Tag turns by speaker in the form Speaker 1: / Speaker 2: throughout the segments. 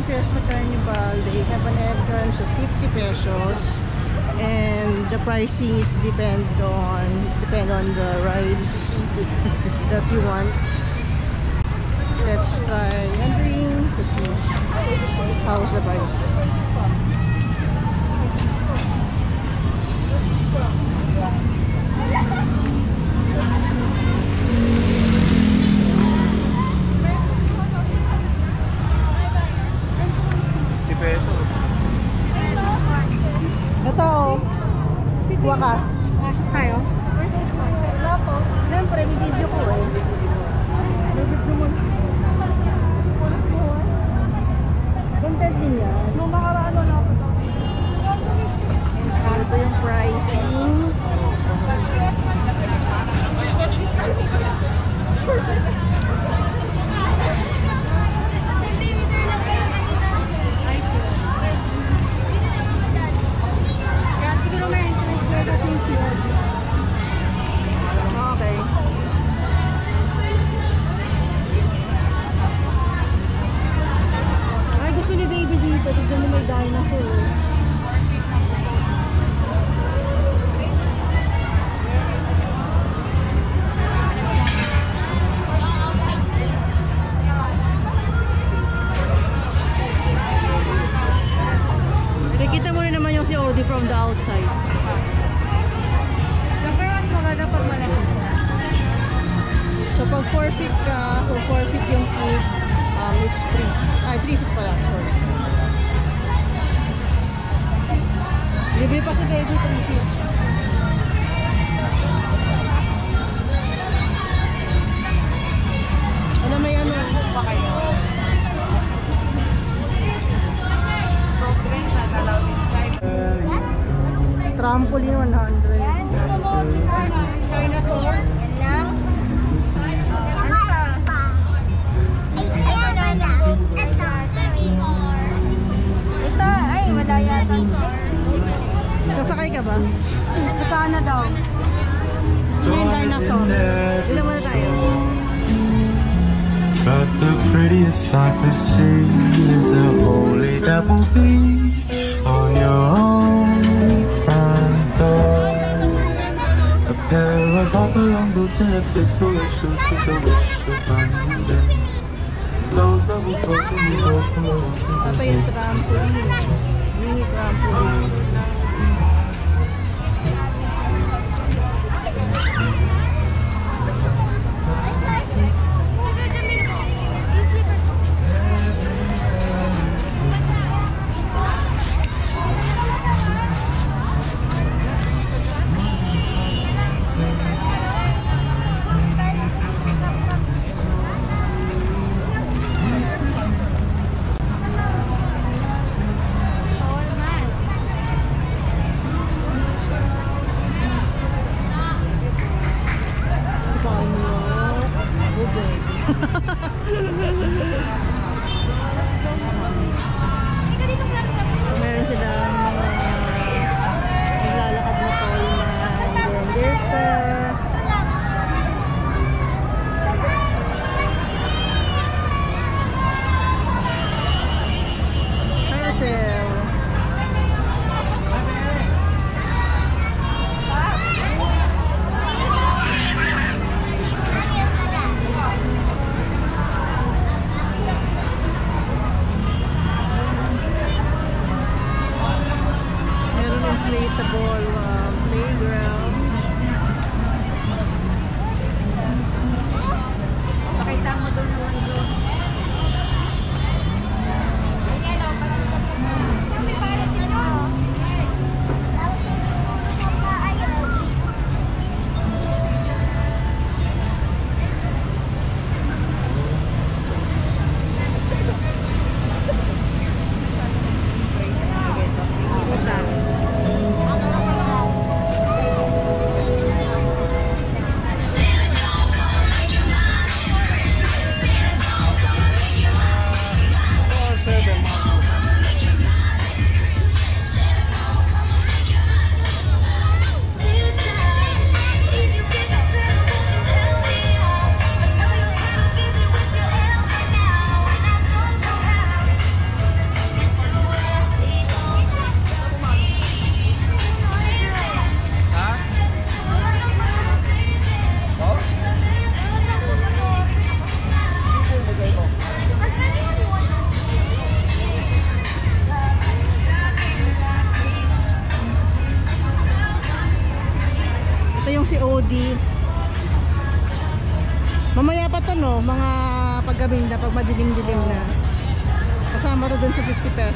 Speaker 1: Yung Fiesta Carnival. They have an entrance of 50 pesos. And the pricing is depend on depend on the rides that you want. Let's try entering to see how's the price.
Speaker 2: Peso.
Speaker 1: Ito, oh. Kuha ka.
Speaker 3: Pasok tayo? Wala po.
Speaker 1: Siyempre, video ko eh. Content din yan.
Speaker 3: Nung nakaraan na ako daw.
Speaker 1: Ito yung pricing.
Speaker 3: Kaya
Speaker 1: 4 feet yung cake. Um, it's free. Ay, ah, 3 feet pala. Sorry. Libre pa sa kayo 3 feet. Kasakay ka ba?
Speaker 3: Sa sana daw? Yung dinosaur?
Speaker 1: Dito muna tayo.
Speaker 2: But the prettiest sight to see is the holy bee on your own front door. A pair of hopalong boots and a pistol that shoots with a wish abandon. Those that will talk to you go for
Speaker 1: Ito yung trampoline. Mini trampoline. Thank you.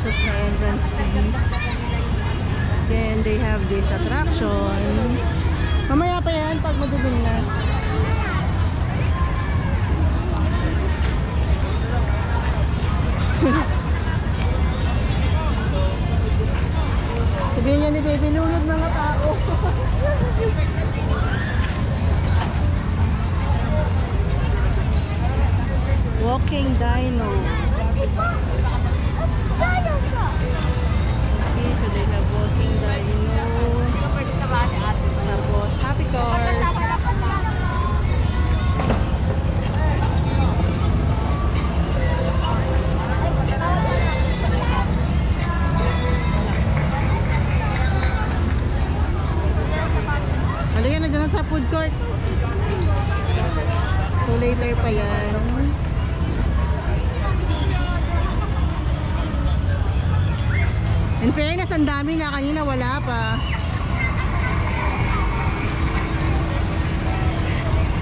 Speaker 1: Pesos na entrance fees. Then they have this attraction. Mamaya pa yan pag madilim na. Sabihin niya ni Baby Lulod mga tao. Walking dino. Okay, so they have walking dino. Tapos happy cars. Halika na dyan sa food court. So later pa yan. In fairness, ang dami na kanina wala pa.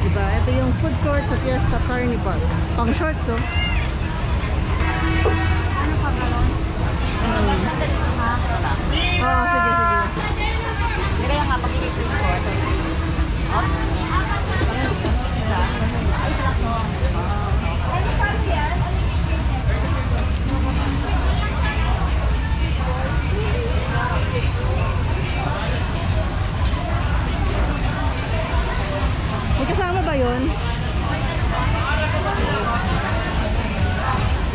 Speaker 1: Diba? Ito yung food court sa Fiesta Carnival. Pang shorts, oh.
Speaker 3: Ano pa galon?
Speaker 1: Mm. Oo, sige, sige.
Speaker 3: Hindi kaya nga pag-i-print ko. Isa. Ay, isa lang to.
Speaker 1: May kasama ba yun?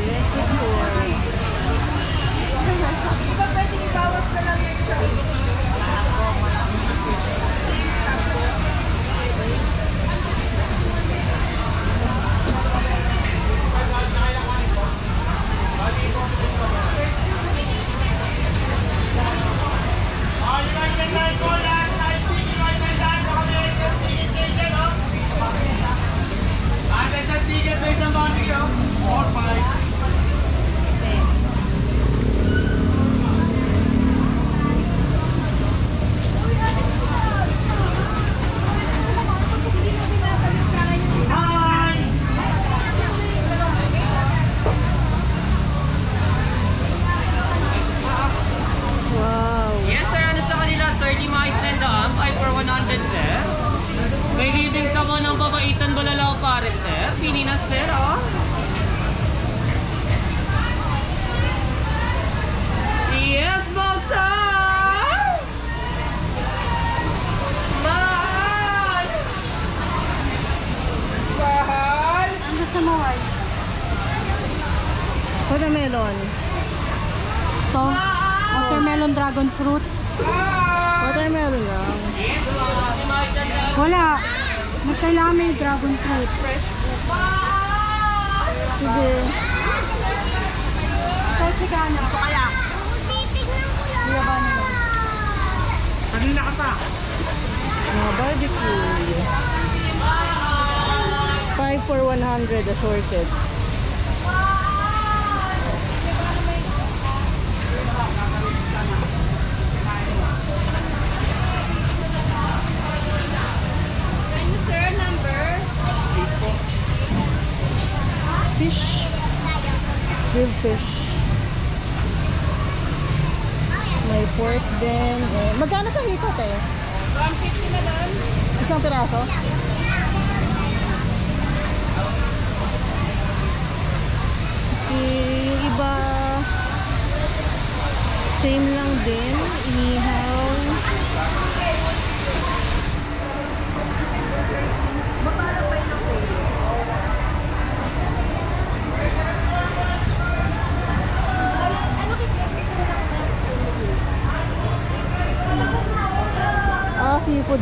Speaker 1: Yes, food court. Wow.
Speaker 4: Yes sir, ano sa kanila sir? Di ma-extend ang 5 for 100 sir. May living sa mo ng babaitan balalaw pare sir. Pili na sir oh. Yes, Bosa! Mahal! Mahal!
Speaker 3: Ang gusto mo, ay?
Speaker 1: Watermelon.
Speaker 3: Ito. Watermelon dragon fruit.
Speaker 1: Watermelon lang.
Speaker 3: Wala. Magkailangan may dragon fruit.
Speaker 1: Sige.
Speaker 3: Ito, chikana. Ito kaya. Kuya ba nila?
Speaker 1: Mga barbecue. 5 for 100 assorted. Fish. Grilled fish. May pork din. Eh, magkano sa hikot eh?
Speaker 3: 150 na lang.
Speaker 1: Isang piraso? Okay,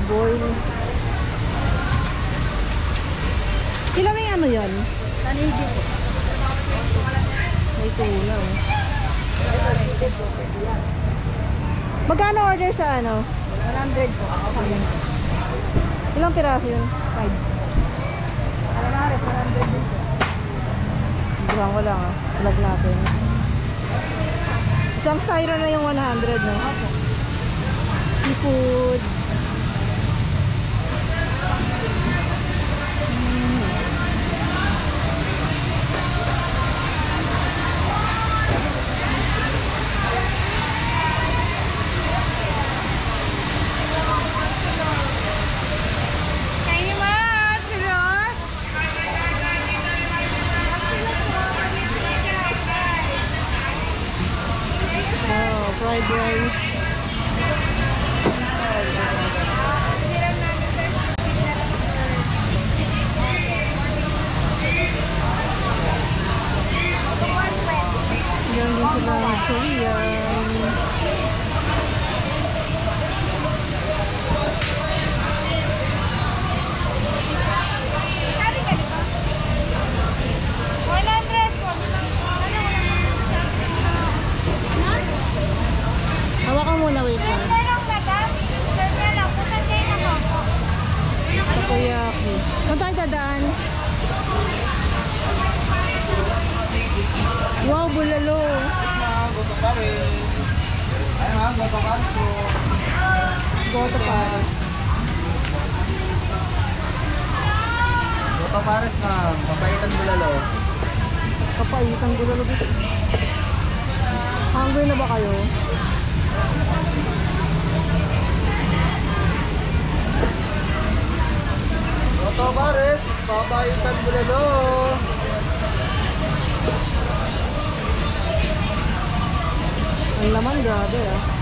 Speaker 1: Boil. Ilang may ano yan?
Speaker 3: Tanigi po.
Speaker 1: May tuna. oh. Magkano order sa ano?
Speaker 3: 100 po.
Speaker 1: Ilang piraso yun?
Speaker 3: 5. Alanares, 100 din po.
Speaker 1: Diba ko lang ah. Vlog natin. Isang styro na yung 100 no? Seafood.
Speaker 5: Ma'am, papaitan bulalo.
Speaker 1: Kapaitan bulalo dito. Hungry na ba kayo?
Speaker 5: Goto Pares, papaitan bulalo.
Speaker 1: Ang laman, grabe ah.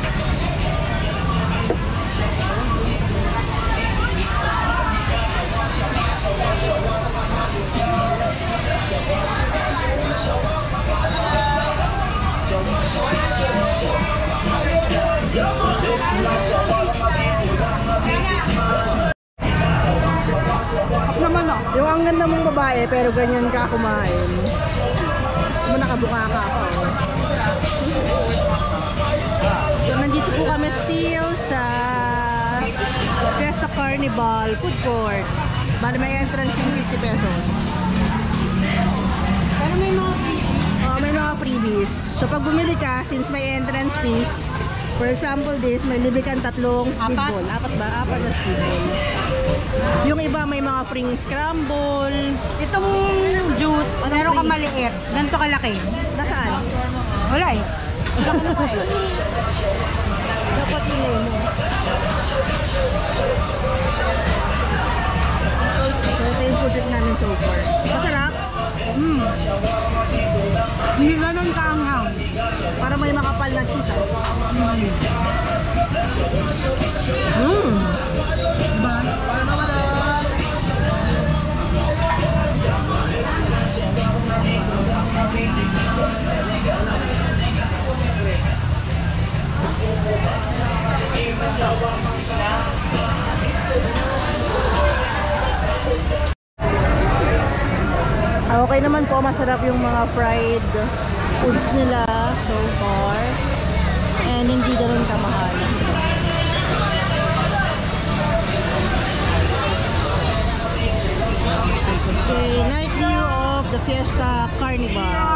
Speaker 1: Ang ganda mong babae pero ganyan ka kumain. Mo nakabuka ka pa oh. So, nandito po kami still sa Fiesta Carnival Food Court. Bali may entrance ng 50 pesos.
Speaker 3: Pero may mga freebies.
Speaker 1: Oh, may mga freebies. So pag bumili ka, since may entrance fees, for example this, may libre kang tatlong speedball. Apat ba? Apat na speedball. Yung iba may mga free scramble.
Speaker 3: Itong juice,
Speaker 1: Anong
Speaker 3: meron ka maliit. Ganito kalaki.
Speaker 1: Nasaan?
Speaker 3: Wala eh.
Speaker 1: Dapat yun eh, no? So ito yung food trip namin so far. Masarap.
Speaker 3: Hmm. Hindi ganun kaanghang.
Speaker 1: Para may makapal na cheese ah. Mm. Okay naman po, masarap yung mga fried foods nila so far. And hindi ganun kamahal. Okay, night view of the Fiesta Carnival.